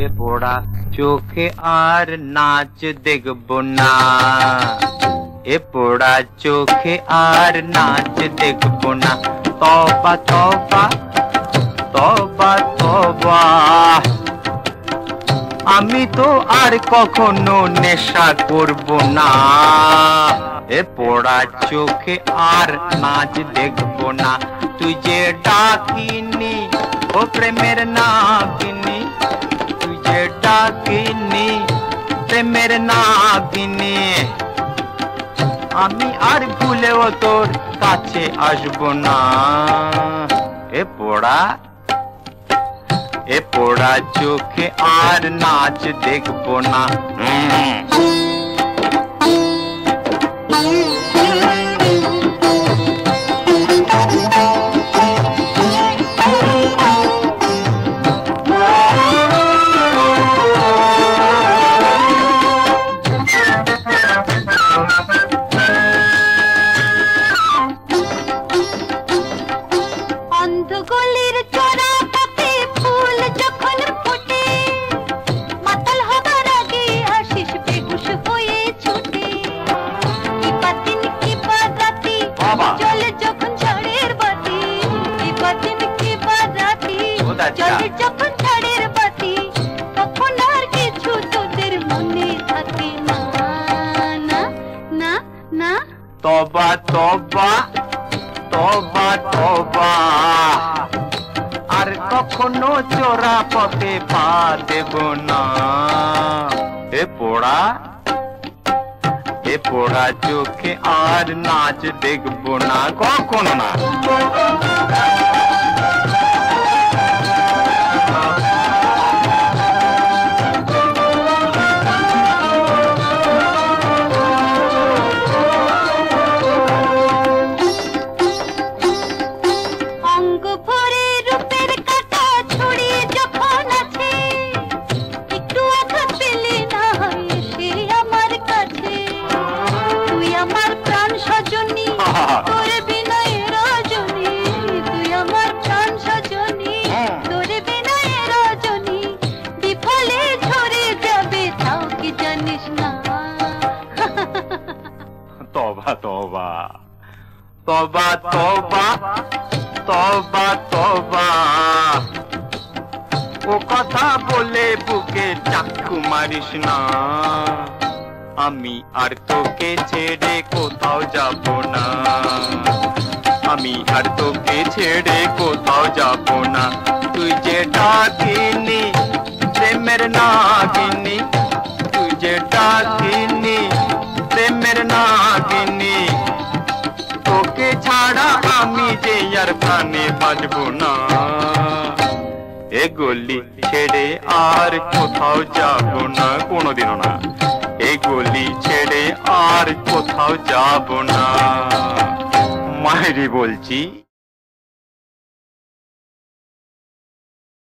এ পোড়া চোখে আর নাচ দেখব না এ পোড়া চোখে আর নাচ দেখব না তবা তবা তবা তবা আমি তো আর কখনো নেশা করব না। এ পোড়া চোখে আর নাচ দেখব না। তুই যে ডাকিনি, ও প্রেমের যে ডাকিনি প্রেমের নাগিনি আমি আর ভুলেও তোর কাছে আসব না এ পোড়া এ পোড়া চোখে আর নাচ দেখব না বারাতি ও দাদিরা। চলে যখন ঝড়ের বাতি তখন আর কিছু তোদের মনে থাকে না। না না না। তবা তবা তবা তবা। আর কখনো চোরা পথে পা দেব না। এ পোড়া এ পোড়া চোখে আর নাচ দেখব না। কখনো না। তবা তবা। তবা তবা তবা তবা। ও কথা বলে বুকে চাকু মারিস না। আমি আর তোকে ছেড়ে কোথাও যাব না। আমি আর তোকে ছেড়ে কোথাও যাব না। তুই যে ডাকিনি, প্রেমের নাগিনি। তুই যে ডাকিনি, প্রেমের নাগিনি। তোকে ছাড়া আমি যে আর প্রাণে বাঁচব না। এ গলি ছেড়ে আর কোথাও যাব না, কোনোদিনও না। গলি ছেড়ে আর কোথাও যাব না। মায়েরি বলছি